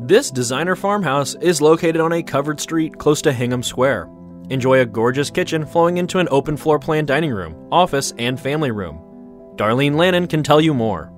This designer farmhouse is located on a covered street close to Hingham Square. Enjoy a gorgeous kitchen flowing into an open floor plan dining room, office, and family room. Darleen Lannon can tell you more.